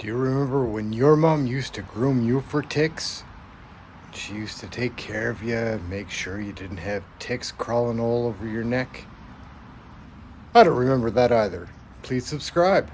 Do you remember when your mom used to groom you for ticks? She used to take care of you, make sure you didn't have ticks crawling all over your neck? I don't remember that either. Please subscribe.